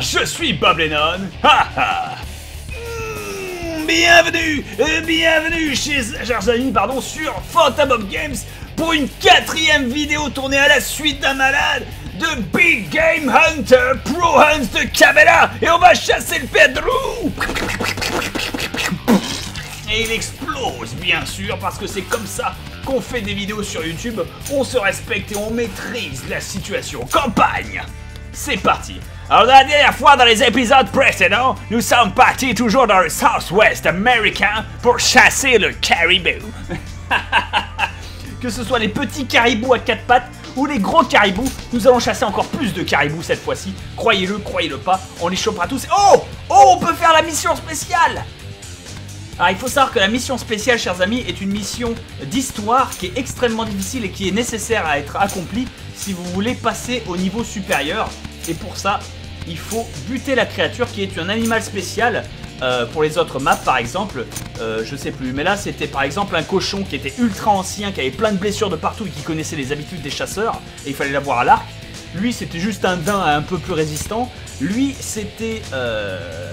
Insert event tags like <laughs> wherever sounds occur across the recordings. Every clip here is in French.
car je suis Bob Lennon. Ha ha. Bienvenue, euh, bienvenue chez, amis, pardon, sur Phantom Games pour une quatrième vidéo tournée à la suite d'un malade de Big Game Hunter Pro Hunt de Cabela. Et on va chasser le Pedro. Et il explose bien sûr parce que c'est comme ça qu'on fait des vidéos sur YouTube, on se respecte et on maîtrise la situation. Campagne C'est parti alors la dernière fois dans les épisodes précédents, nous sommes partis toujours dans le Southwest américain pour chasser le caribou. <laughs> que ce soit les petits caribous à quatre pattes ou les gros caribous, nous allons chasser encore plus de caribous cette fois-ci. Croyez-le, croyez-le pas, on les chopera tous. Oh Oh, on peut faire la mission spéciale alors il faut savoir que la mission spéciale, chers amis, est une mission d'histoire qui est extrêmement difficile et qui est nécessaire à être accomplie si vous voulez passer au niveau supérieur. Et pour ça, il faut buter la créature qui est un animal spécial. Euh, pour les autres maps par exemple, euh, je sais plus, mais là c'était par exemple un cochon qui était ultra ancien, qui avait plein de blessures de partout et qui connaissait les habitudes des chasseurs, et il fallait l'avoir à l'arc. Lui c'était juste un daim un peu plus résistant. Lui c'était... Euh...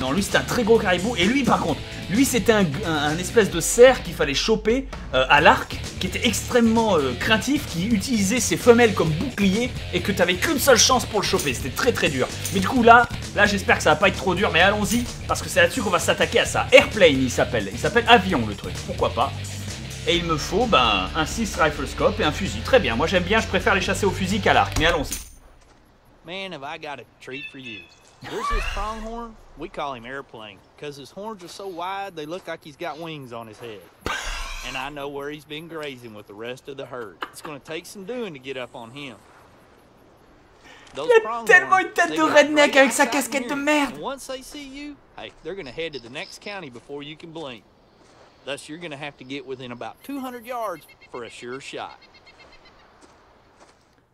Non, lui c'était un très gros caribou, et lui par contre, lui, c'était un, espèce de cerf qu'il fallait choper euh, à l'arc, qui était extrêmement euh, craintif, qui utilisait ses femelles comme bouclier et que t'avais qu'une seule chance pour le choper. C'était très très dur. Mais du coup, là, là j'espère que ça va pas être trop dur, mais allons-y, parce que c'est là-dessus qu'on va s'attaquer à ça. Airplane, il s'appelle. Il s'appelle avion, le truc. Pourquoi pas et il me faut ben, un 6 rifle scope et un fusil. Très bien, moi j'aime bien, je préfère les chasser au fusil qu'à l'arc, mais allons-y. Man, have I got a treat for you. There's this pronghorn. We call him Airplane because his horns are so wide they look like he's got wings on his head. <laughs> and I know where he's been grazing with the rest of the herd. It's going to take some doing to get up on him. Those Il a tellement une tête de redneck avec sa casquette de merde. once they see you, hey, they're going to head to the next county before you can blink. Thus, you're going to have to get within about 200 yards for a sure shot.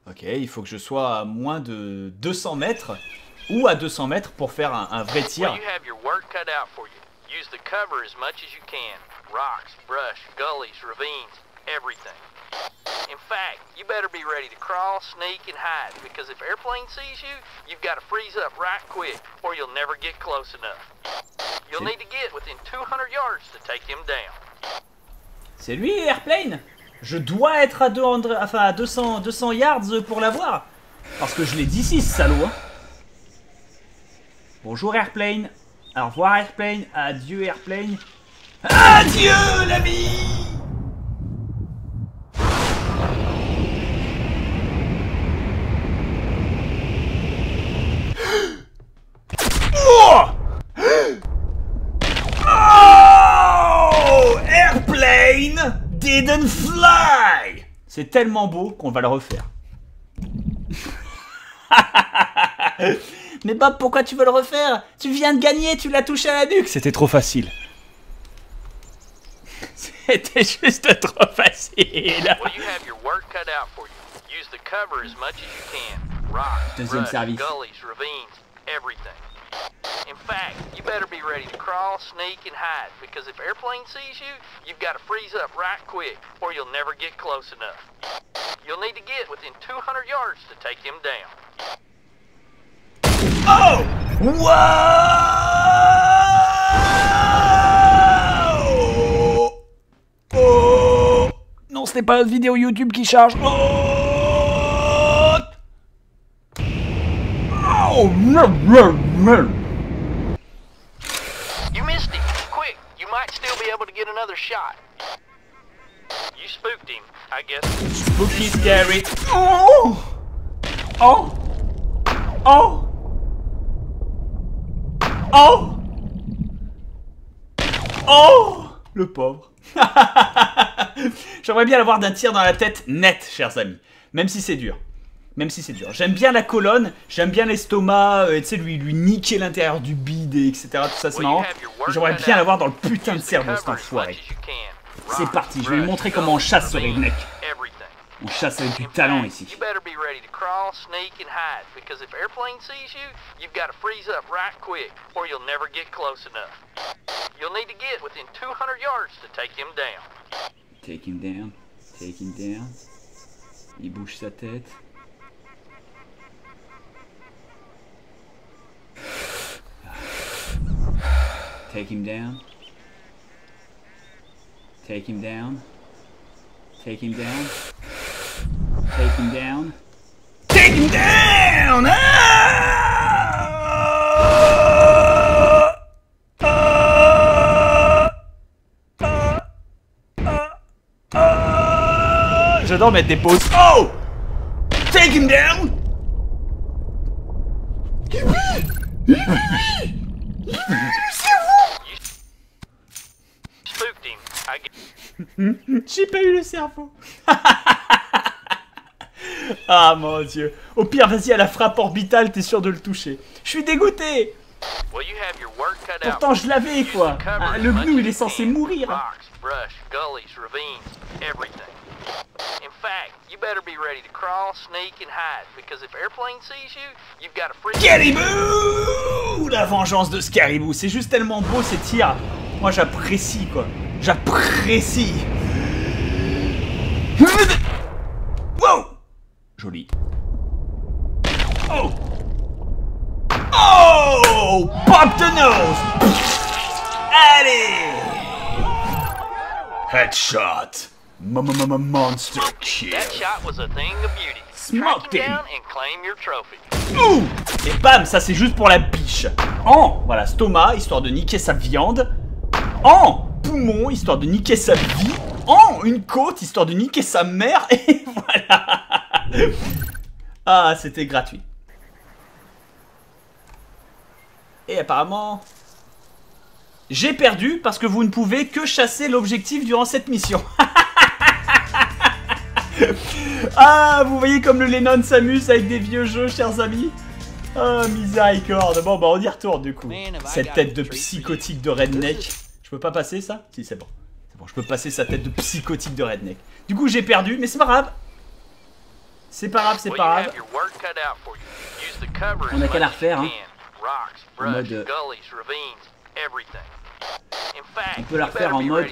Ok, il faut que je sois à moins de 200 mètres ou à 200 mètres pour faire un, un vrai tir. Use the cover as much as you can. Rocks, brush, gullies, ravines, everything. In fact, you better be ready to crawl, sneak, and hide, because if Airplane sees you, you've got to freeze up right quick, or you'll never get close enough. You'll need to get within 200 yards to take him down. C'est lui, Airplane? Je dois être à, 200, enfin à 200, 200 yards pour l'avoir Parce que je l'ai ce salaud, hein Bonjour Airplane. Au revoir Airplane. Adieu Airplane. Adieu l'ami oh Airplane didn't fly C'est tellement beau qu'on va le refaire. <laughs> Mais Bob, pourquoi tu veux le refaire? Tu viens de gagner, tu l'as touché à la nuque. C'était trop facile. <laughs> C'était juste trop facile. Deuxième service. In fact, you better be ready to crawl, sneak, and hide, because if Airplane sees you, you've got to freeze up right quick, or you'll never get close enough. You'll need to get within 200 yards to take him down. Oh Wow Oh Non, ce n'est pas une vidéo YouTube qui charge. Oh Oh You missed him. Quick, you might still be able to get another shot. You spooked him, I guess. Spooky, scary. Oh Oh Oh Oh Oh Le pauvre. <laughs> J'aimerais bien l'avoir d'un tir dans la tête net, chers amis. Même si c'est dur. Même si c'est dur. J'aime bien la colonne, j'aime bien l'estomac, euh, tu sais, lui, lui niquer l'intérieur du bide, etc. Tout ça, c'est marrant. J'aimerais bien l'avoir dans le putain de cerveau, cet enfoiré. C'est parti, je vais lui montrer comment on chasse ce redneck. You better be ready to crawl, sneak and hide because if airplane sees you, you've got to freeze up right quick or you'll never get close enough. You'll need to get within 200 yards to take him down. Take him down. Take him down. Il bouge sa tête. Take him down. Take him down. Take him down. Take him down. Take him down! Ah! Ah! Ah! Ah! Ah! J'adore mettre des pauses. Oh! Take him down! J'ai pas eu le cerveau. <laughs> <laughs> ah mon dieu. Au pire, vas-y à la frappe orbitale, t'es sûr de le toucher. Je suis dégoûté. Pourtant, je l'avais quoi. Ah, le gnou, il est censé mourir. Rocks, brush, gullies, ravines, everything. In fact, you better be ready to crawl, sneak, and hide, because if airplane sees you, you've got a free. Caribou La vengeance de ce caribou. C'est juste tellement beau ces tirs. Moi, j'apprécie quoi. J'apprécie. Wow Joli. Oh Oh Pop the nose Allez Headshot M- m- m- Monster kill That shot was a thing of beauty. Track him him. down and claim your trophy. Ouh Et bam, ça c'est juste pour la biche. En, voilà, stomac, histoire de niquer sa viande. En, poumon, histoire de niquer sa vie. En, une côte, histoire de niquer sa mère. Et <laughs> voilà. Ah, c'était gratuit. Et apparemment... J'ai perdu parce que vous ne pouvez que chasser l'objectif durant cette mission. <laughs> Ah, vous voyez comme le Lennon s'amuse avec des vieux jeux, chers amis? Ah, miséricorde. Bon, bah on y retourne du coup. Cette tête de psychotique de redneck. Je peux pas passer ça? Si, c'est bon. C'est bon, je peux passer sa tête de psychotique de redneck. Du coup, j'ai perdu, mais c'est pas grave. C'est pas grave, c'est pas grave. On a qu'à la refaire, hein. En mode, euh, On peut la refaire en mode-.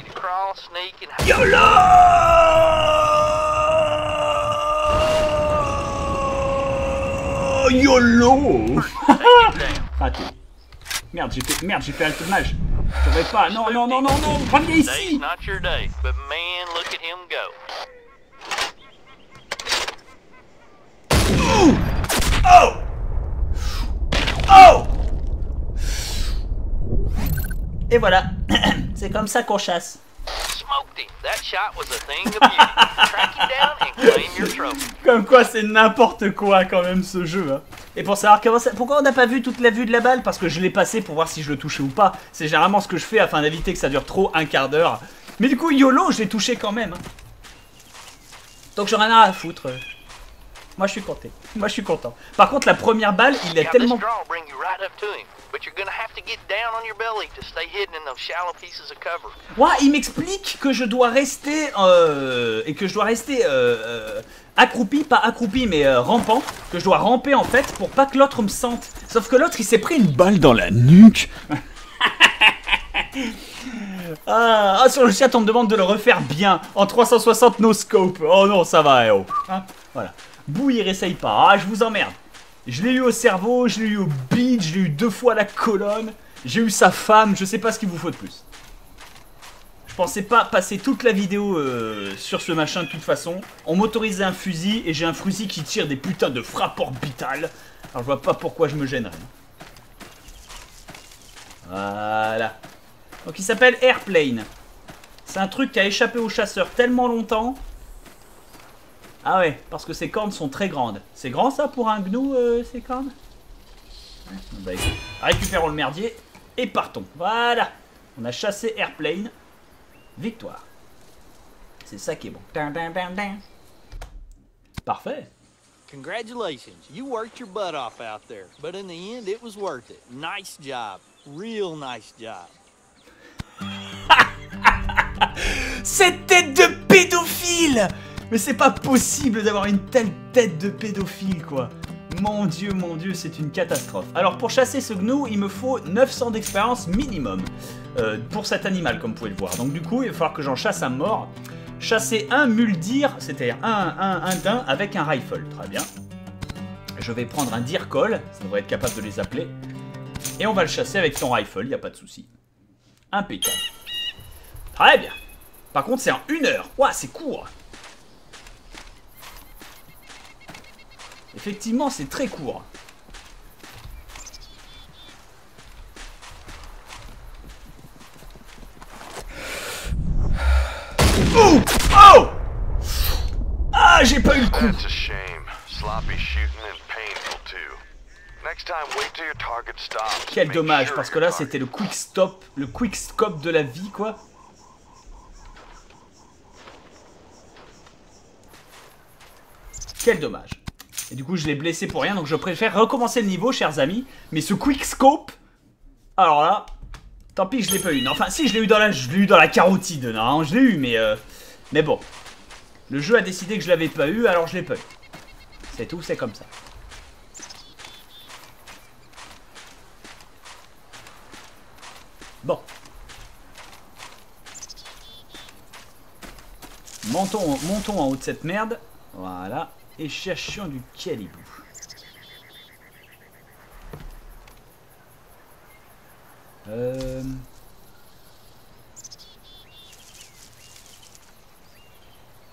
YOLO YOLO. <laughs> Raté. Merde, j'ai fait, merde, j'ai fait alt mage. J'aurais pas. Non, non, non, non, non, reviens ici. not your day, but man, look at him go. Oh Oh Et voilà. <clears throat> C'est comme ça qu'on chasse. Comme quoi, c'est n'importe quoi quand même ce jeu. hein. Et pour savoir comment ça- pourquoi on n'a pas vu toute la vue de la balle, parce que je l'ai passé pour voir si je le touchais ou pas. C'est généralement ce que je fais afin d'éviter que ça dure trop un quart d'heure. Mais du coup, YOLO, je l'ai touché quand même. hein. Donc j'en ai rien à foutre. Moi, je suis content. <laughs> Moi, je suis content. Par contre, la première balle, il est tellement. Ouais, il m'explique que je dois rester euh, et que je dois rester euh, euh, accroupi, pas accroupi mais euh, rampant, que je dois ramper en fait pour pas que l'autre me sente. Sauf que l'autre il s'est pris une balle dans la nuque. <laughs> ah, ah, sur le chat on me demande de le refaire bien en 360 no scope. Oh non, ça va, eh oh. Hein, voilà. Bouillir, essaye pas. Ah, je vous emmerde. Je l'ai eu au cerveau, je l'ai eu au bide, je l'ai eu deux fois à la colonne. J'ai eu sa femme, je sais pas ce qu'il vous faut de plus. Je pensais pas passer toute la vidéo euh, sur ce machin de toute façon. On m'autorisait un fusil et j'ai un fusil qui tire des putains de frappes orbitales. Alors je vois pas pourquoi je me gênerais. Voilà. Donc il s'appelle Airplane. C'est un truc qui a échappé aux chasseurs tellement longtemps. Ah ouais, parce que ses cornes sont très grandes. C'est grand ça pour un gnou, euh, ces cornes? Ouais, Bah récupérons le merdier et partons. Voilà. On a chassé Airplane. Victoire. C'est ça qui est bon. Parfait. Congratulations, you worked your butt off out there, but in the end, it was worth it. Nice job. Real nice job. <laughs> Cette tête de pédophile Mais c'est pas possible d'avoir une telle tête de pédophile, quoi. Mon dieu, mon dieu, c'est une catastrophe. Alors, pour chasser ce gnou, il me faut 900 d'expérience minimum. euh, pour cet animal, comme vous pouvez le voir. Donc, du coup, il va falloir que j'en chasse un mort. Chasser un muldir, c'est-à-dire un, un, un daim avec un rifle. Très bien. Je vais prendre un deer call, ça devrait être capable de les appeler. Et on va le chasser avec son rifle, il a pas de souci. Impeccable. Très bien. Par contre, c'est en une heure. Ouah, c'est court. Effectivement, c'est très court. Oh Oh Ah, j'ai pas eu le coup. That's a shame. Sloppy shooting and painful too. Next time, wait till your target stops. Quel dommage, parce que là, c'était le quick stop, le quick scope de la vie, quoi. Quel dommage. Et du coup, je l'ai blessé pour rien, donc je préfère recommencer le niveau, chers amis. Mais ce quick scope, alors là, tant pis que je l'ai pas eu. Enfin, si, je l'ai eu dans la, je l'ai eu dans la carotide. Non, je l'ai eu, mais euh, mais bon, le jeu a décidé que je l'avais pas eu, alors je l'ai pas eu. C'est tout, c'est comme ça. Bon. Montons, montons en haut de cette merde. Voilà. Et cherchons du calibou. Euh...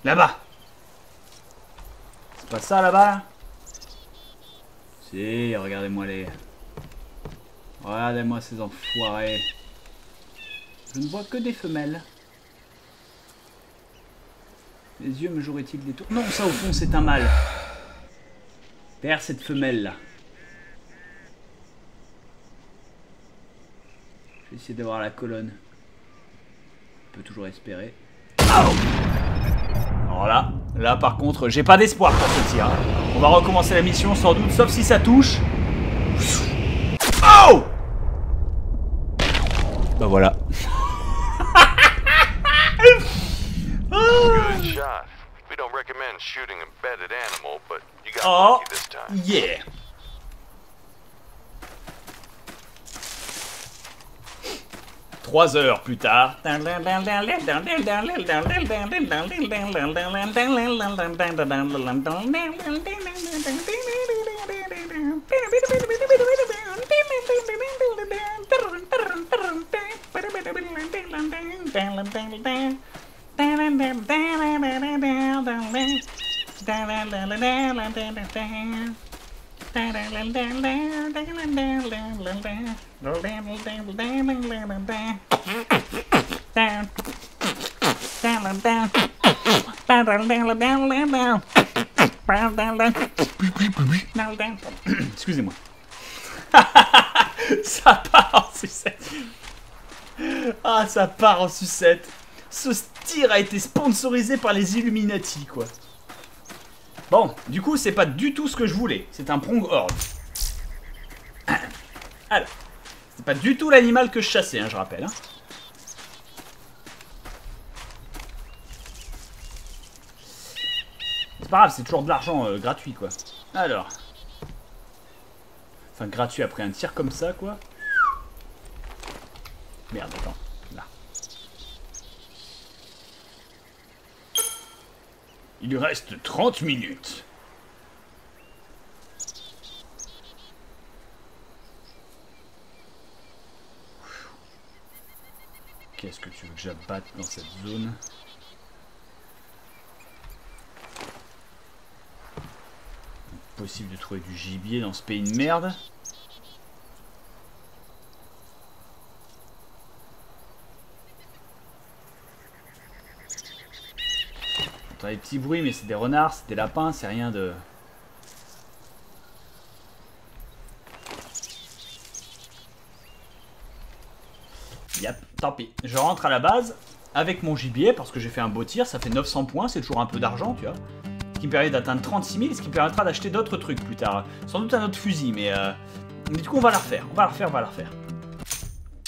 Là-bas C'est pas ça là-bas? Là Si, regardez-moi les... Regardez-moi ces enfoirés. Je ne vois que des femelles. Yeux me joueraient-ils des tours? Non, ça au fond c'est un mâle. Derrière cette femelle là. Je vais essayer d'avoir la colonne. On peut toujours espérer. Alors là, là par contre, j'ai pas d'espoir pour ce tir. hein. On va recommencer la mission sans doute, sauf si ça touche. Oh Bah voilà. Good shot. We don't recommend shooting a bedded animal, but you got Oh, lucky this time. yeah. Trois heures plus tard. <laughs> Excusez-moi. <laughs> ça part en sucette. Ah, ça part en sucette. Ce tir a été sponsorisé par les Illuminati, quoi. Bon, du coup, c'est pas du tout ce que je voulais. C'est un prong horde. <coughs> Alors, c'est pas du tout l'animal que je chassais, hein, je rappelle. hein. C'est pas grave, c'est toujours de l'argent euh, gratuit, quoi. Alors. Enfin, gratuit après un tir comme ça, quoi. Merde, attends. Là. Il lui reste 30 minutes. Qu'est-ce que tu veux que j'abatte dans cette zone? Possible de trouver du gibier dans ce pays de merde. J'entends des petits bruits, mais c'est des renards, c'est des lapins, c'est rien de... Yep, tant pis. Je rentre à la base avec mon gibier parce que j'ai fait un beau tir, ça fait 900 points, c'est toujours un peu d'argent, tu vois. Ce qui me permet d'atteindre 36 000, ce qui me permettra d'acheter d'autres trucs plus tard. Sans doute un autre fusil, mais, euh, mais du coup on va la refaire, on va la refaire, on va la refaire.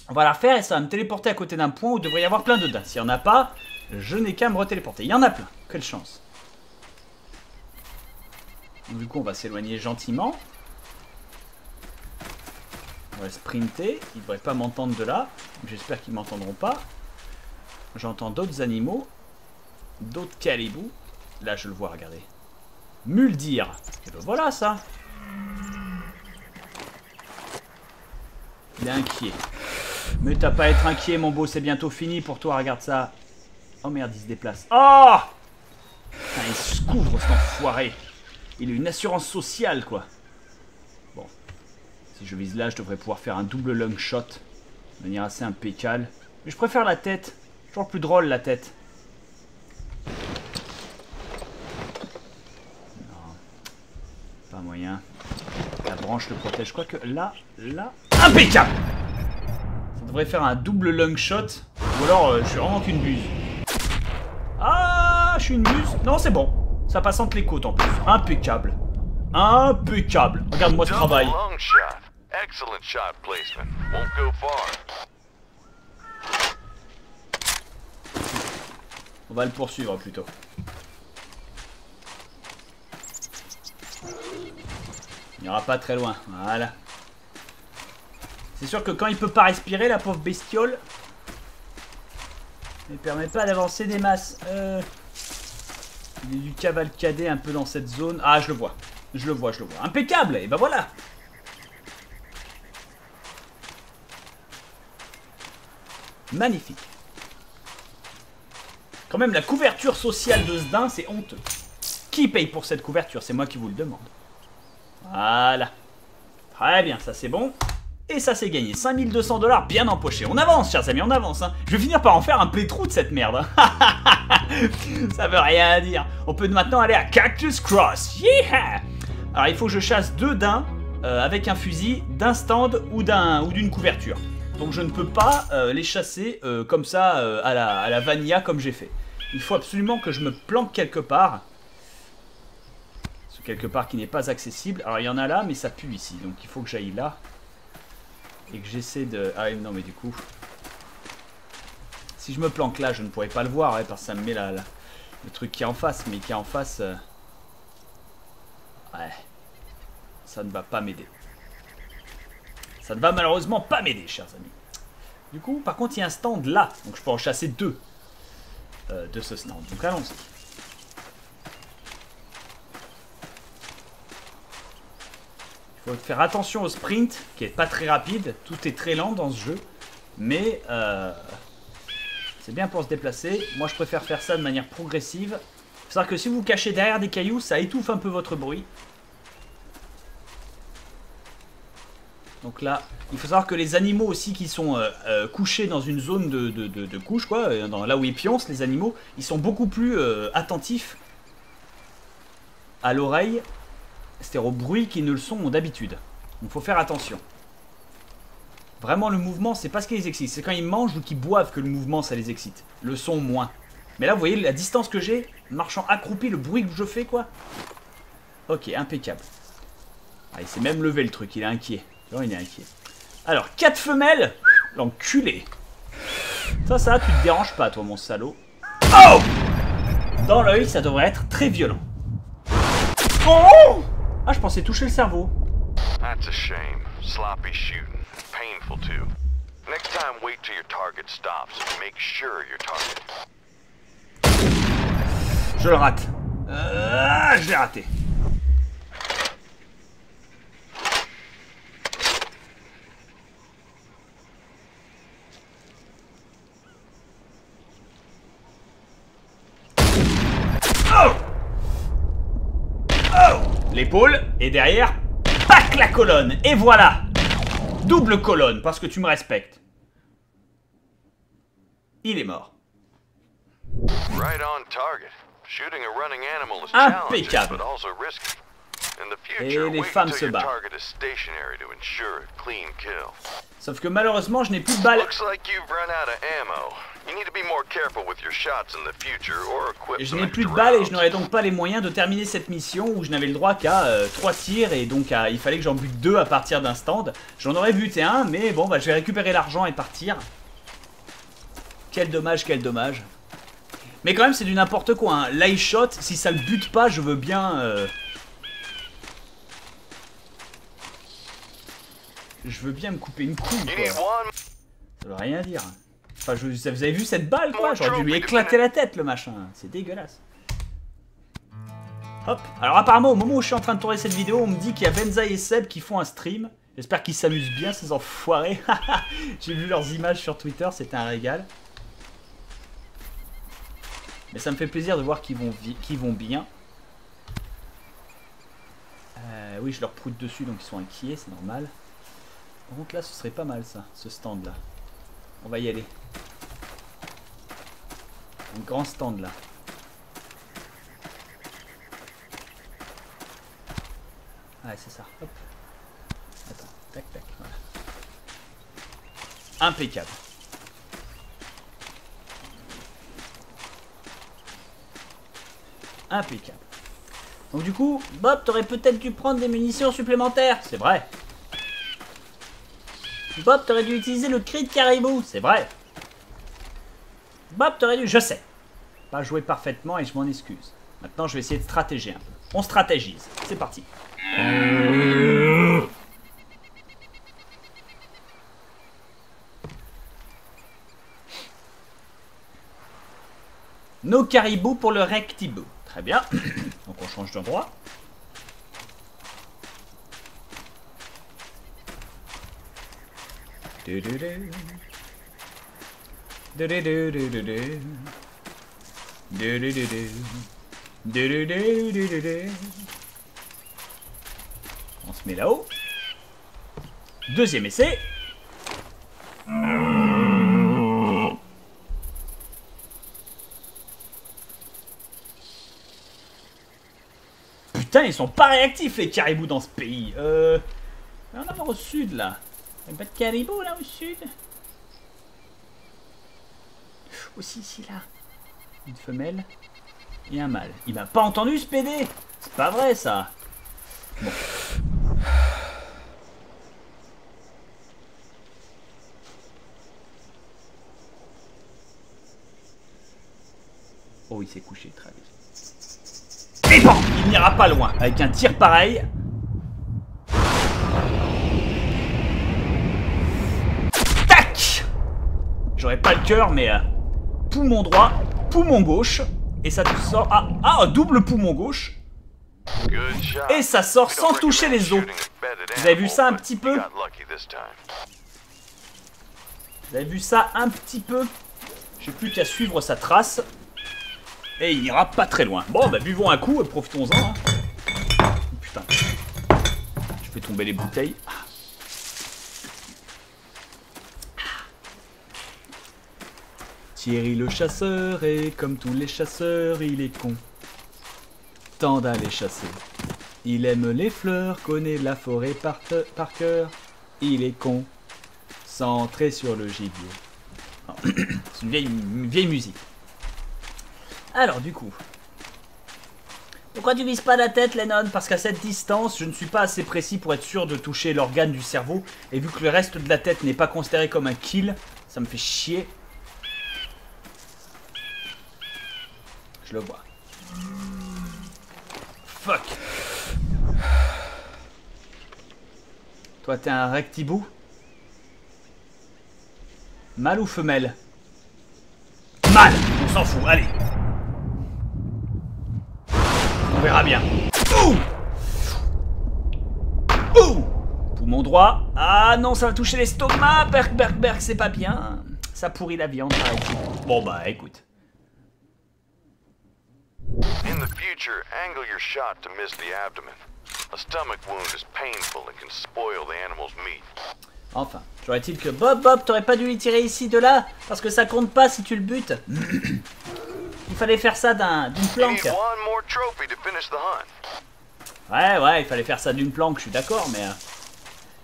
On va la refaire et ça va me téléporter à côté d'un point où il devrait y avoir plein de dents. S'il n'y en a pas, je n'ai qu'à me retéléporter. Il y en a plein, quelle chance. Du coup on va s'éloigner gentiment. On va sprinter, ils ne devraient pas m'entendre de là. J'espère qu'ils m'entendront pas. J'entends d'autres animaux, d'autres calibous. Là, je le vois, regardez. Muldir. Et ben voilà ça. Il est inquiet. Mais t'as pas à être inquiet, mon beau, c'est bientôt fini pour toi, regarde ça. Oh merde, il se déplace. Oh Putain, il se couvre, cet enfoiré. Il a une assurance sociale, quoi. Bon. Si je vise là, je devrais pouvoir faire un double long shot. De manière assez impeccable. Mais je préfère la tête. Toujours plus drôle, la tête. Non. Pas moyen. La branche le protège. Quoique là, là... Impeccable Ça devrait faire un double long shot. Ou alors, euh, je suis vraiment qu'une buse. Ah, je suis une buse. Non, c'est bon. Ça passe entre les côtes en plus. Impeccable. Impeccable. Regarde-moi ce travail. On va le poursuivre plutôt. Il n'ira pas très loin. Voilà. C'est sûr que quand il peut pas respirer, la pauvre bestiole, ne permet pas d'avancer des masses. Euh, Du cavalcader un peu dans cette zone. Ah, je le vois. Je le vois, je le vois. Impeccable Et ben voilà Magnifique. Quand même, la couverture sociale de ce daim, c'est honteux. Qui paye pour cette couverture? C'est moi qui vous le demande. Voilà. Très bien, ça c'est bon. Et ça c'est gagné. 5200 dollars bien empochés. On avance, chers amis, on avance. hein. Je vais finir par en faire un playthrough de cette merde. hein. <laughs> ça veut rien dire. On peut maintenant aller à Cactus Cross. Yeah Alors il faut que je chasse deux daims euh, avec un fusil d'un stand ou d'un ou d'une couverture. Donc je ne peux pas euh, les chasser euh, comme ça à, la, à la vanilla comme j'ai fait. Il faut absolument que je me planque quelque part. Quelque part qui n'est pas accessible. Alors il y en a là, mais ça pue ici. Donc il faut que j'aille là. Et que j'essaie de... Ah non, mais du coup... Si je me planque là, je ne pourrais pas le voir, ouais, parce que ça me met la- le truc qui est en face. Mais qui est en face... euh, Ouais. Ça ne va pas m'aider. Ça ne va malheureusement pas m'aider, chers amis. Du coup, par contre, il y a un stand là. Donc je peux en chasser deux euh, de ce stand. Donc allons-y. Faut faire attention au sprint, qui est pas très rapide. Tout est très lent dans ce jeu. Mais euh, c'est bien pour se déplacer. Moi, je préfère faire ça de manière progressive. Savoir que si vous vous cachez derrière des cailloux, ça étouffe un peu votre bruit. Donc là, il faut savoir que les animaux aussi qui sont euh, euh, couchés dans une zone de, de, couche, quoi, là où ils pioncent, les animaux, ils sont beaucoup plus attentifs à l'oreille, c'est-à-dire au bruit qu'ils ne le sont d'habitude. Donc faut faire attention. Vraiment, le mouvement, c'est pas ce qui les excite. C'est quand ils mangent ou qu'ils boivent que le mouvement, ça les excite. Le son, moins. Mais là, vous voyez la distance que j'ai, marchant accroupi, le bruit que je fais, quoi. Ok, impeccable. Ah, il s'est même levé le truc, il est inquiet. Il est inquiet. Alors, quatre femelles L'enculé Ça, ça, tu te déranges pas, toi, mon salaud. Oh Dans l'œil, ça devrait être très violent. Oh Ah, je pensais toucher le cerveau. That's a shame. Sloppy shooting. Painful too. Next time, wait till your target stops and make sure your target. Je le rate. Ah, je l'ai raté. Oh Oh L'épaule, et derrière, pack la colonne, et voilà Double colonne, parce que tu me respectes. Il est mort. Impeccable. Et les femmes se battent. Sauf que malheureusement, je n'ai plus de balles. Je n'ai plus de balles et je n'aurais donc pas les moyens de terminer cette mission où je n'avais le droit qu'à 3 tirs et donc à- il fallait que j'en bute 2 à partir d'un stand. J'en aurais buté un, mais bon, bah, je vais récupérer l'argent et partir. Quel dommage, quel dommage. Mais quand même, c'est du n'importe quoi. Hein. L'eye shot, si ça le bute pas, je veux bien. euh, Je veux bien me couper une couille. Quoi. Ça veut rien dire. Enfin, je, vous avez vu cette balle, quoi J'aurais dû lui éclater la tête, le machin. C'est dégueulasse. Hop. Alors apparemment, au moment où je suis en train de tourner cette vidéo, on me dit qu'il y a Benzaï et Seb qui font un stream. J'espère qu'ils s'amusent bien, ces enfoirés. <laughs> J'ai vu leurs images sur Twitter, c'était un régal. Mais ça me fait plaisir de voir qu'ils vont, vi- qu'ils vont bien. Euh, oui, je leur proute dessus, donc ils sont inquiets, c'est normal. Par contre, là, ce serait pas mal, ça, ce stand-là. On va y aller. Un grand stand, là. Ouais, c'est ça. Hop. Attends, tac, tac, voilà. Impeccable. Impeccable. Donc du coup, Bob, t'aurais peut-être dû prendre des munitions supplémentaires. C'est vrai. Bob, t'aurais dû utiliser le cri de caribou. C'est vrai. Bob, t'aurais dû... Je sais. Pas jouer parfaitement et je m'en excuse. Maintenant, je vais essayer de stratéger un peu. On stratégise. C'est parti. Nos caribous pour le rectibou. Très bien. <coughs> Donc on change d'endroit. On se met là-haut. Deuxième essai. Putain, ils sont pas réactifs les caribous dans ce pays. Euh. Y en avoir au sud là. Il n'y a pas de caribous là au sud. Aussi ici là. Une femelle et un mâle. Il m'a pas entendu ce PD C'est pas vrai ça. Bon. Oh, il s'est couché très. Et bon, il n'ira pas loin. Avec un tir pareil. Tac J'aurais pas le cœur, mais euh, poumon droit, poumon gauche, et ça te sort. Ah, ah, double poumon gauche. Et ça sort sans toucher les os. Vous avez vu ça un petit peu? Vous avez vu ça un petit peu? J'ai plus qu'à suivre sa trace. Et il ira pas très loin. Bon, bah buvons un coup et profitons-en. hein. Putain. Je fais tomber les bouteilles. Thierry le chasseur et comme tous les chasseurs, il est con. Tant d'aller chasser. Il aime les fleurs, connaît la forêt par, cœur. Il est con centré sur le gibier. <clears throat> C'est une vieille, une vieille musique. Alors du coup. Pourquoi tu vises pas la tête, Lennon? Parce qu'à cette distance, je ne suis pas assez précis pour être sûr de toucher l'organe du cerveau. Et vu que le reste de la tête n'est pas considéré comme un kill, ça me fait chier. Je le vois. Fuck. Toi, t'es un rectibou? Mâle ou femelle? Mâle On s'en fout, allez On verra bien. Ouh Ouh Poumon droit. Ah non, ça va toucher l'estomac Berk, berk, berk, c'est pas bien. Ça pourrit la viande, par exemple. Bon bah, écoute. In the future, angle your shot to miss the abdomen. A stomach wound is painful and can spoil the animal's meat. Enfin, j'aurais-il que Bob, Bob, t'aurais pas dû les tirer ici, de là Parce que ça compte pas si tu le butes. <clears throat> Il fallait faire ça d'un- d'une planque. Ouais, ouais, il fallait faire ça d'une planque, je suis d'accord, mais... euh,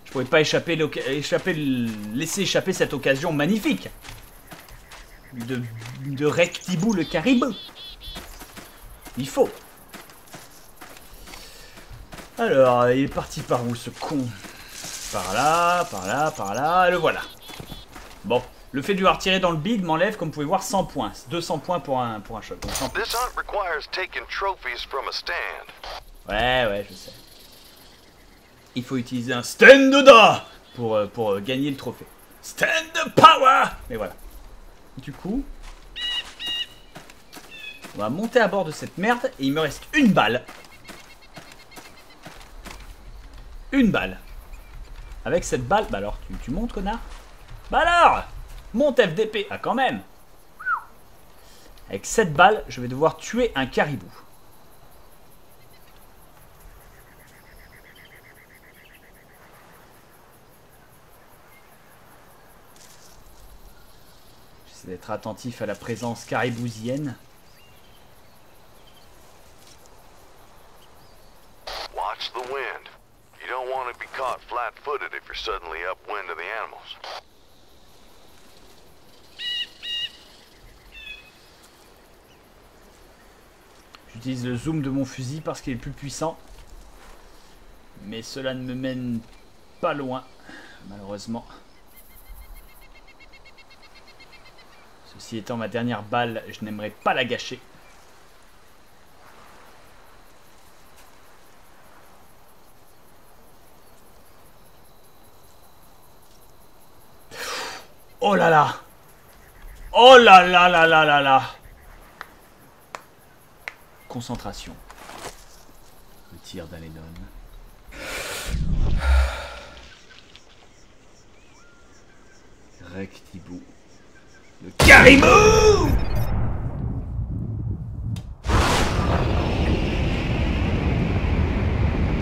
je pouvais pas échapper, échapper, laisser échapper cette occasion magnifique. De, de rectibou le caribou. Il faut. Alors, il est parti par où ce con? Par là, par là, par là, et le voilà. Bon, le fait de lui avoir tiré dans le bide m'enlève, comme vous pouvez voir, 100 points. 200 points pour un, pour un shot. Donc 100 points. This hunt requires taking trophies from a stand. Ouais, ouais, je sais. Il faut utiliser un stand da pour, euh, pour euh, gagner le trophée. Stand power Mais voilà. Du coup, on va monter à bord de cette merde et il me reste une balle. Une balle. Avec cette balle... Bah alors, tu, montes, connard Bah alors Monte FDP Ah, quand même Avec cette balle, je vais devoir tuer un caribou. J'essaie d'être attentif à la présence caribousienne. Watch the wind. You don't want to be caught suddenly upwind of the animals. J'utilise le zoom de mon fusil parce qu'il est plus puissant. Mais cela ne me mène pas loin, malheureusement. Ceci étant ma dernière balle, je n'aimerais pas la gâcher. Oh là là Oh là là là là là là Concentration. Le tir d'Alenon. Rectibou. Le caribou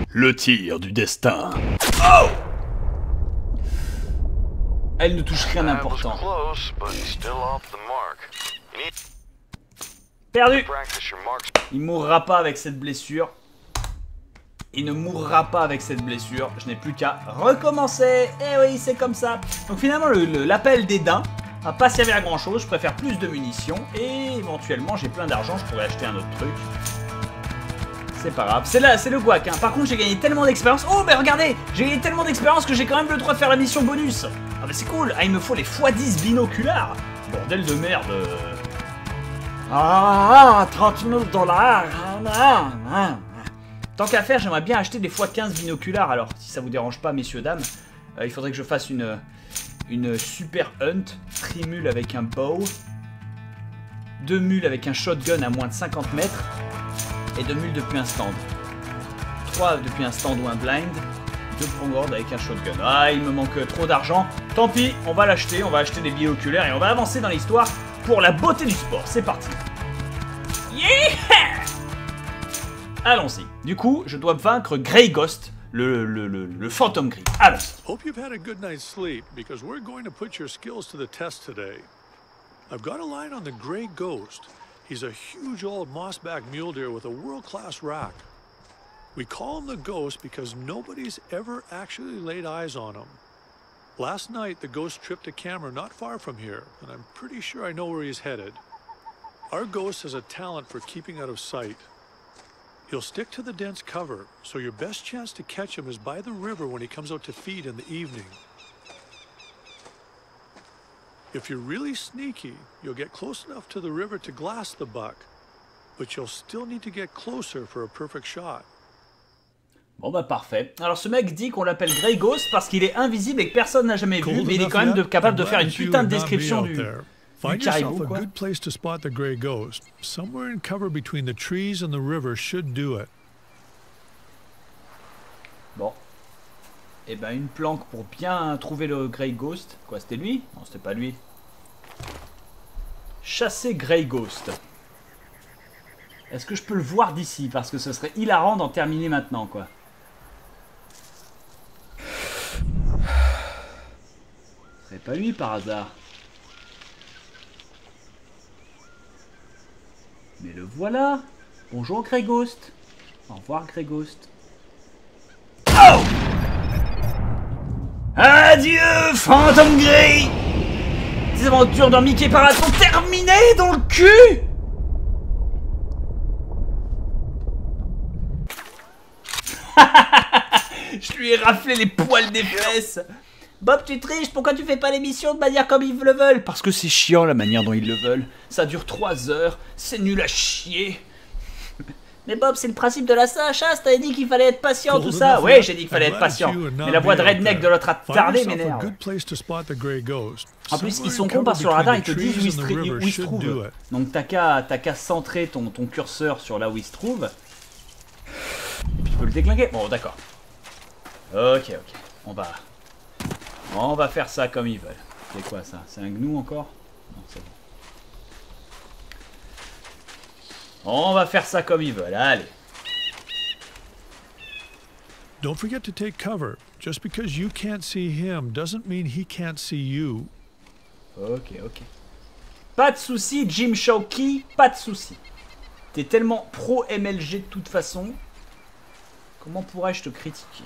Le tir du destin. Oh Elle ne touche rien d'important. Perdu Il mourra pas avec cette blessure. Il ne mourra pas avec cette blessure. Je n'ai plus qu'à recommencer. Eh oui, c'est comme ça. Donc finalement, le- le- l'appel des daims va pas servir à grand chose. Je préfère plus de munitions. Et éventuellement, j'ai plein d'argent. Je pourrais acheter un autre truc. C'est pas grave. C'est là, c'est le guac. hein. Par contre, j'ai gagné tellement d'expérience. Oh, mais regardez J'ai gagné tellement d'expérience que j'ai quand même le droit de faire la mission bonus. Ah, bah c'est cool. Ah, il me faut les x10 binoculaires. Bordel de merde. Ah, 30 000 dollars. Tant qu'à faire, j'aimerais bien acheter des x15 binoculaires. Alors, si ça vous dérange pas, messieurs, dames, euh, il faudrait que je fasse une, une super hunt. Trimule avec un bow. Deux mules avec un shotgun à moins de 50 mètres. Et deux mules depuis un stand. Trois depuis un stand ou un blind. Deux prongordes avec un shotgun. Ah, il me manque trop d'argent. Tant pis, on va l'acheter. On va acheter des binoculaires et on va avancer dans l'histoire pour la beauté du sport. C'est parti. Yeah Allons-y. Du coup, je dois vaincre Grey Ghost, le, le, le, le fantôme gris. Allons. Hope you've had a good night's sleep because we're going to put your skills to the test today. I've got a line on the Grey Ghost. He's a huge old mossback mule deer with a world class rack. We call him the Ghost because nobody's ever actually laid eyes on him. Last night, the Ghost tripped a camera not far from here, and I'm pretty sure I know where he's headed. Our Ghost has a talent for keeping out of sight. He'll stick to the dense cover, so your best chance to catch him is by the river when he comes out to feed in the evening. If you're really sneaky, you'll get close enough to the river to glass the buck, but you'll still need to get closer for a perfect shot. Bon bah parfait. Alors ce mec dit qu'on l'appelle Grey Ghost parce qu'il est invisible et que personne n'a jamais vu, mais il est quand même de- capable de faire une putain de description du, du Find caribou, yourself a quoi. good place to spot the gray ghost. Somewhere in cover between the trees and the river should do it. Bon. Et ben une planque pour bien trouver le Grey Ghost. Quoi, c'était lui? Non, c'était pas lui. Chasser Grey Ghost. Est-ce que je peux le voir d'ici? Parce que ce serait hilarant d'en terminer maintenant, quoi. Ce serait pas lui par hasard. Mais le voilà. Bonjour Grey Ghost. Au revoir Grey Ghost. Oh Adieu, fantôme gris Tes aventures dans Mickey Parade sont terminées dans le cul. <laughs> Je lui ai raflé les poils des fesses Bob, tu triches, pourquoi tu fais pas l'émission de manière comme ils le veulent? Parce que c'est chiant la manière dont ils le veulent. Ça dure 3 heures, c'est nul à chier. Mais Bob, c'est le principe de la chasse, t'avais dit qu'il fallait être patient, tout ça. Oui, j'ai dit qu'il fallait être patient. Mais la voix de redneck de l'autre attardé m'énerve. En plus, ils sont cons parce que sur le radar, ils te disent où ils se, ils trouvent. Donc t'as qu'à t'as qu'à centrer ton, ton curseur sur là où il se trouve. Et puis tu peux le déclinquer? Bon, d'accord. Ok, ok. On va, On va faire ça comme ils veulent. C'est quoi ça? C'est un gnou encore? Non, c'est bon. On va faire ça comme ils veulent. Allez. Don't forget to take cover. Just because you can't see him doesn't mean he can't see you. Ok, ok. Pas de souci, Jim Shawkey, pas de souci. T'es tellement pro MLG de toute façon. Comment pourrais-je te critiquer?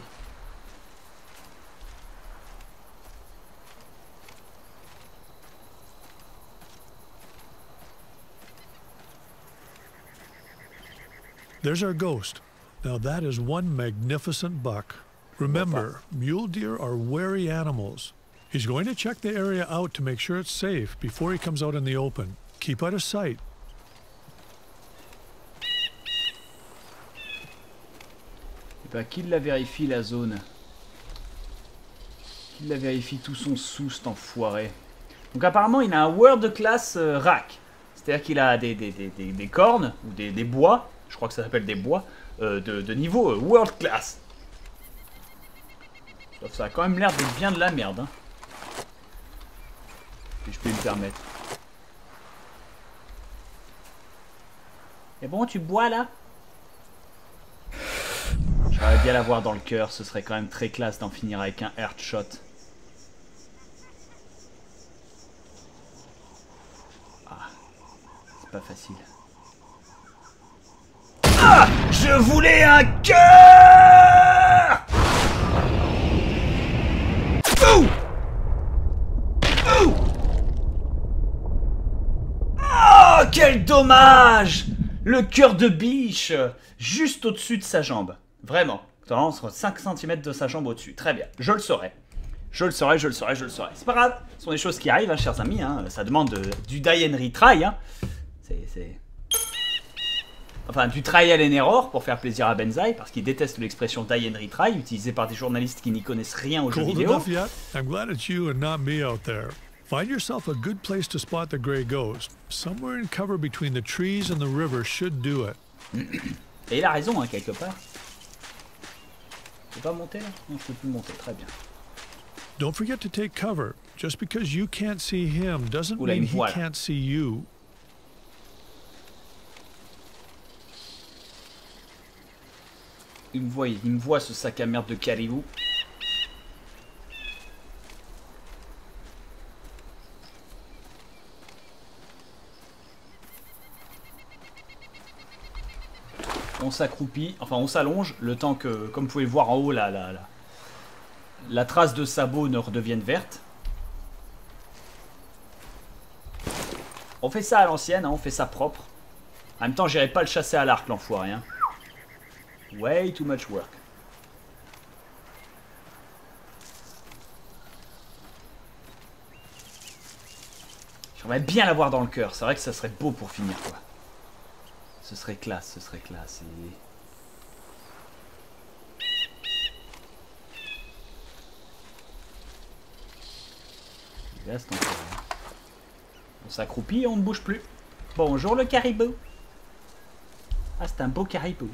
There's our ghost. Now that is one magnificent buck. Remember, mule deer are wary animals. He's going to check the area out to make sure it's safe before he comes out in the open. Keep out of sight. Eh ben, qui la vérifie la zone Qui la vérifie tout son sous, cet enfoiré Donc apparemment, il a un world class euh, rack. C'est-à-dire qu'il a des, des, des, des- cornes, ou des bois, je crois que ça s'appelle des bois, euh, de, niveau euh, world class. Ça a quand même l'air d'être bien de la merde. Hein. Si je peux me permettre. Et bon, tu bois là? J'aimerais bien l'avoir dans le cœur, ce serait quand même très classe d'en finir avec un headshot. Ah, c'est pas facile. Je voulais un cœur Oh, quel dommage Le cœur de biche, juste au-dessus de sa jambe. Vraiment. Dans 5 cm de sa jambe au-dessus. Très bien. Je le saurai. Je le saurai, je le saurai, je le saurai. C'est pas grave. Ce sont des choses qui arrivent, hein, chers amis. hein. Ça demande de- du die and retry. Hein. C'est... Enfin, du trial and error pour faire plaisir à Benzaï, parce qu'il déteste l'expression die and retry, utilisée par des journalistes qui n'y connaissent rien aux jeux Cold vidéo. enough yet? I'm glad it's you and not me out there. Find yourself a good place to spot the gray ghost. Somewhere in cover between the trees and the river should do it. <clears throat> Et il a raison, hein, quelque part. Je peux pas monter là? Non, je peux plus monter, très bien. Don't forget to take cover. Just because you can't see him doesn't Oula, mean me he can't see you. Il me voit, il me voit ce sac à merde de caribou. On s'accroupit, enfin on s'allonge, le temps que, comme vous pouvez le voir en haut, la, la trace de sabot ne redevienne verte. On fait ça à l'ancienne, hein, on fait ça propre. En même temps, j'irai pas le chasser à l'arc, l'enfoiré. Hein. Way too much work. J'aimerais bien l'avoir dans le cœur. C'est vrai que ça serait beau pour finir, quoi. Ce serait classe, ce serait classe. On s'accroupit et on ne bouge plus. Bonjour le caribou. Ah, c'est un beau caribou.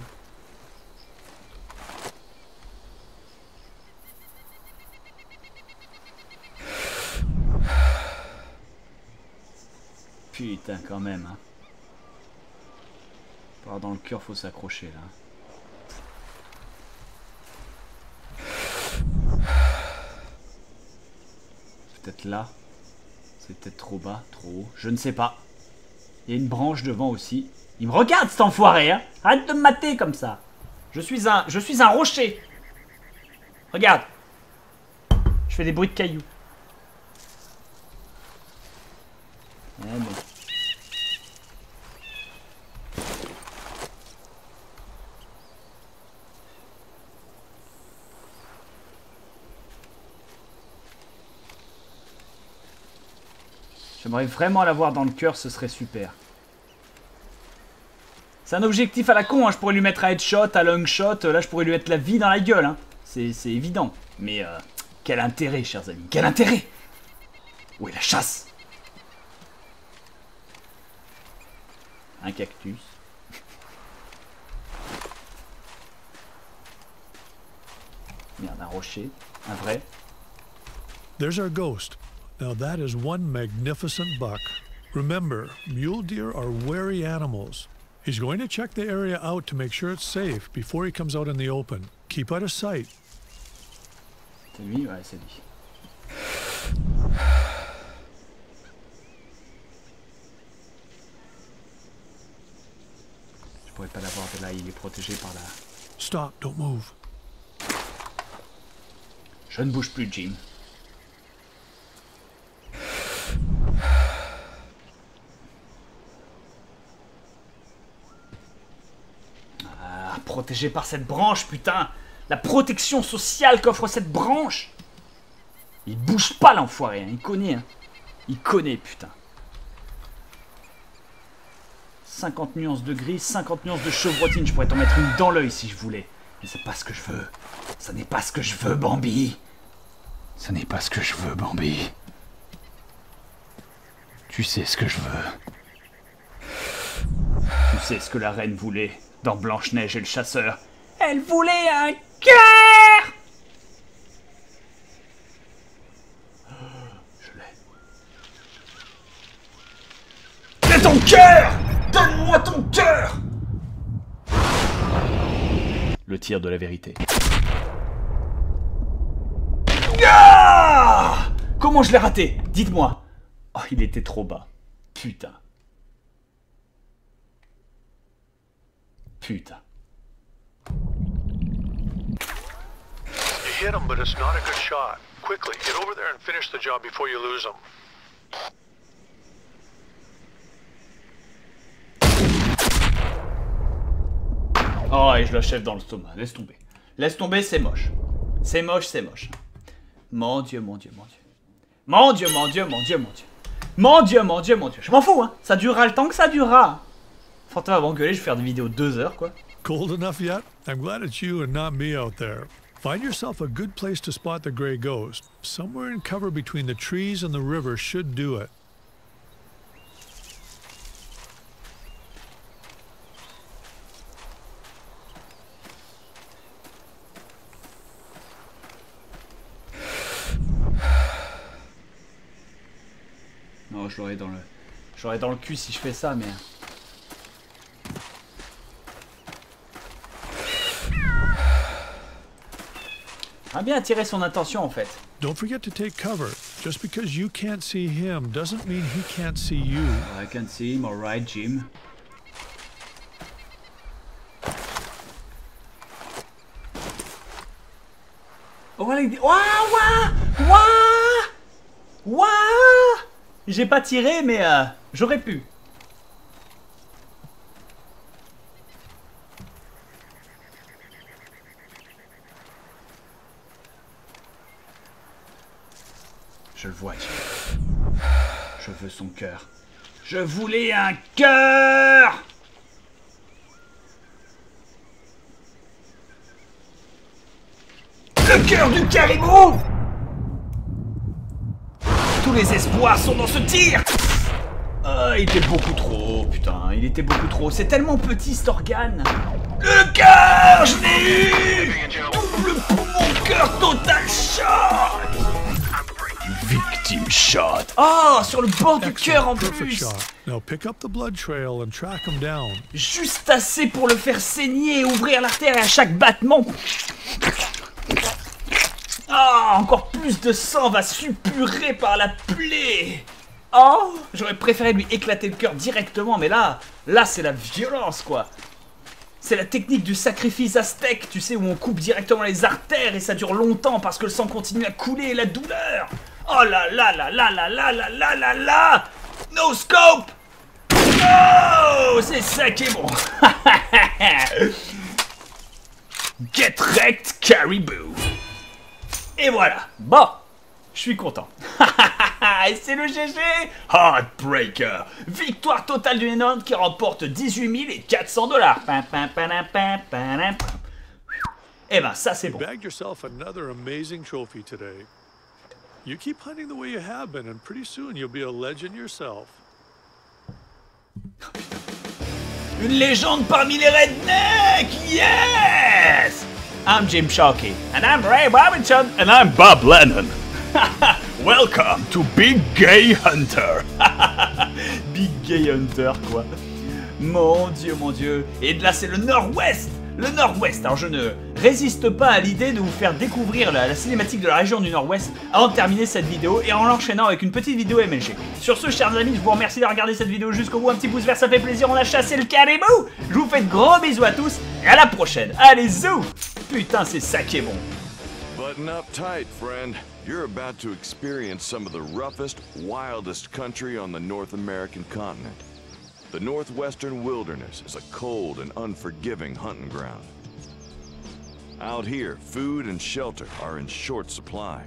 Quand même. Hein. Dans le cœur, faut s'accrocher là. Peut-être là. C'est peut-être trop bas, trop haut. Je ne sais pas. Il y a une branche devant aussi. Il me regarde cet enfoiré, hein Arrête de me mater comme ça. Je suis un, je suis un rocher. Regarde. Je fais des bruits de cailloux. Eh bon. J'aimerais vraiment l'avoir dans le cœur, ce serait super. C'est un objectif à la con, hein. je pourrais lui mettre un headshot, un long shot, euh, là je pourrais lui mettre la vie dans la gueule. Hein. C'est évident. Mais euh, quel intérêt, chers amis, quel intérêt Où est la chasse? Un cactus. <laughs> Merde, un rocher. Un vrai. There's our ghost. Now that is one magnificent buck. Remember, mule deer are wary animals. He's going to check the area out to make sure it's safe before he comes out in the open. Keep out of sight. Stop, don't move. Je ne bouge plus, Jim. Protégé par cette branche, putain La protection sociale qu'offre cette branche Il bouge pas, l'enfoiré, hein. il connaît. hein. Il connaît, putain. 50 nuances de gris, 50 nuances de chevrotine. Je pourrais t'en mettre une dans l'œil si je voulais. Mais c'est pas ce que je veux. Ça n'est pas ce que je veux, Bambi. Ce n'est pas ce que je veux, Bambi. Tu sais ce que je veux. Tu sais ce que la reine voulait dans Blanche-Neige et le chasseur. Elle voulait un cœur Je l'ai. C'est ton cœur Donne-moi ton cœur Le tir de la vérité. Ah Comment je l'ai raté? Dites-moi. Oh, il était trop bas. Putain. You hit him, but it's not a good shot. Quickly, get over there and finish the job before you lose him. Oh, et je l'achève dans le stomac. Laisse tomber. Laisse tomber, c'est moche. C'est moche, c'est moche. Mon dieu, mon dieu, mon dieu. Mon dieu, mon dieu, mon dieu, mon dieu. Mon dieu, mon dieu, mon dieu. Je m'en fous, hein. Ça durera le temps que ça durera. Fantôme va m'engueuler, je vais faire des vidéos de deux heures, quoi. Cold enough yet? I'm glad it's you and not me out there. Find yourself a good place to spot the gray ghost. Somewhere in cover between the trees and the river should do it. <sighs> Non, je l'aurais dans le... Je l'aurais dans le cul si je fais ça, mais... Ah bien attirer son attention en fait. Don't forget to take cover. Just because you can't see him doesn't mean he can't see you. I can see him, alright, Jim. Oh, voilà, il dit... Ouah, ouah, ouah, ouah. J'ai pas tiré, mais euh, j'aurais pu. Je le vois, Jim. Son cœur. Je voulais un cœur Le cœur du caribou Tous les espoirs sont dans ce tir Ah, il était beaucoup trop, putain, il était beaucoup trop. C'est tellement petit cet organe. Le cœur, je l'ai eu Double total shot Victim shot. Oh, sur le bord du cœur en plus shot. Now pick up the blood trail and track him down. Juste assez pour le faire saigner et ouvrir l'artère et à chaque battement. Ah, encore plus de sang va suppurer par la plaie. Oh, j'aurais préféré lui éclater le cœur directement, mais là, là c'est la violence quoi. C'est la technique du sacrifice aztèque, tu sais, où on coupe directement les artères et ça dure longtemps parce que le sang continue à couler et la douleur. Oh là là là là là là là là là là No scope Oh, c'est ça qui est bon. <laughs> Get wrecked, caribou. Et voilà. Bon, je suis content. <laughs> Et c'est le GG Heartbreaker Victoire totale du Nénon qui remporte 18 400 dollars. Eh ben, ça c'est bon. You keep hunting the way you have been, and pretty soon you'll be a legend yourself. Une légende parmi les rednecks Yes I'm Jim Sharkey. And I'm Ray Robinson. And I'm Bob Lennon. <laughs> Welcome to Big Gay Hunter. <laughs> Big Gay Hunter, quoi. Mon dieu, mon dieu. Et là, c'est le nord-ouest. Le nord-ouest. Alors, je ne résiste pas à l'idée de vous faire découvrir la, cinématique de la région du nord-ouest avant de terminer cette vidéo et en l'enchaînant avec une petite vidéo MLG. Sur ce, chers amis, je vous remercie de regarder cette vidéo jusqu'au bout. Un petit pouce vert, ça fait plaisir. On a chassé le caribou. Je vous fais de gros bisous à tous et à la prochaine. Allez, zou Putain, c'est ça qui est bon. Button up tight, friend. You're about to experience some of the roughest, wildest country on the North American continent. The northwestern wilderness is a cold and unforgiving hunting ground. Out here, food and shelter are in short supply,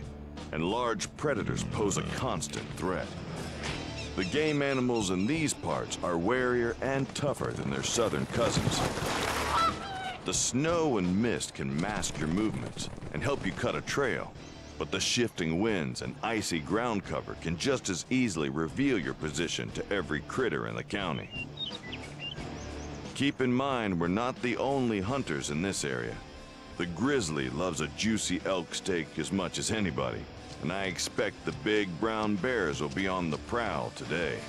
and large predators pose a constant threat. The game animals in these parts are warier and tougher than their southern cousins. The snow and mist can mask your movements and help you cut a trail, but the shifting winds and icy ground cover can just as easily reveal your position to every critter in the county. Keep in mind, we're not the only hunters in this area. The grizzly loves a juicy elk steak as much as anybody, and I expect the big brown bears will be on the prowl today.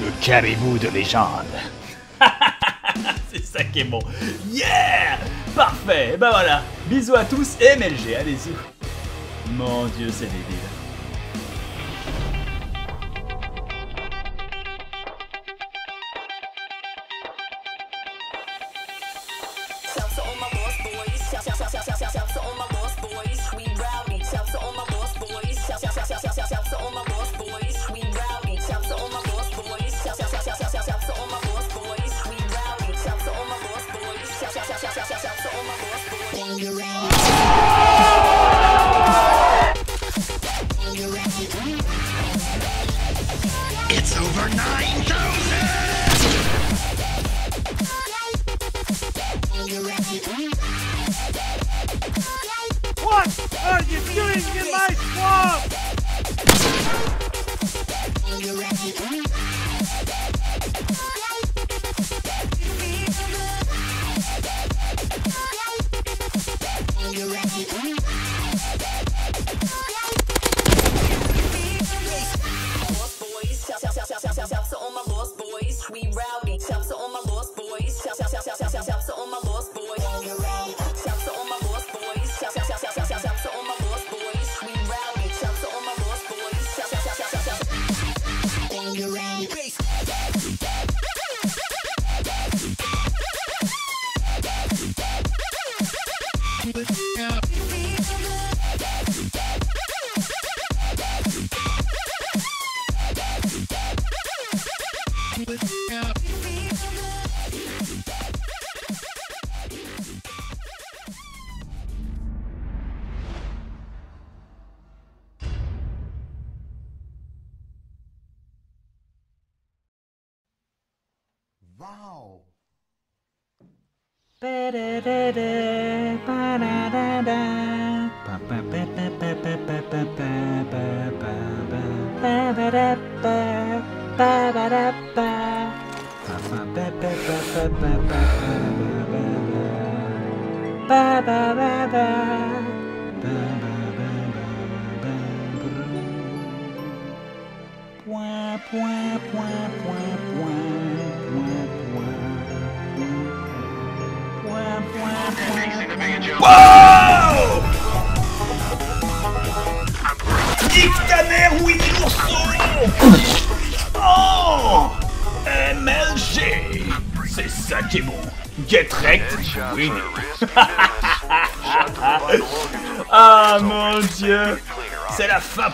Le caribou de légende. <laughs> <laughs> c'est ça qui est bon. Yeah Parfait. Et ben voilà. Bisous à tous et MLG. Allez-y. Mon dieu, c'est débile. Doing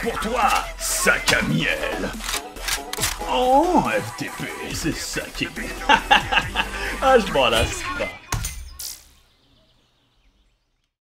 pour toi, sac à miel Oh, FTP, c'est ça qui est bien. <laughs> ah, je m'en lasse.